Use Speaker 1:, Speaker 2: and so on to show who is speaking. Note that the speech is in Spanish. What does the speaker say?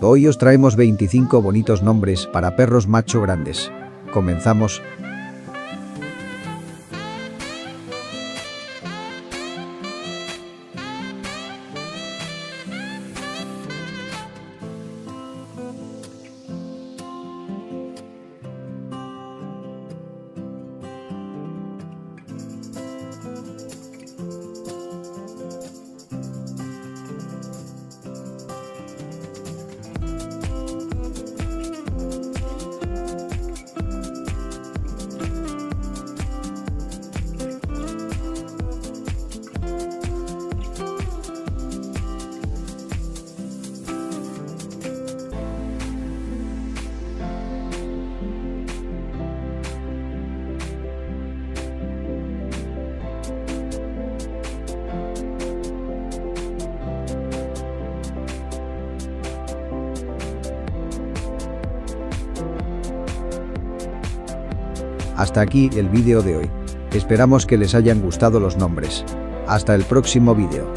Speaker 1: Hoy os traemos 25 bonitos nombres para perros macho grandes. Comenzamos. Hasta aquí el vídeo de hoy. Esperamos que les hayan gustado los nombres. Hasta el próximo vídeo.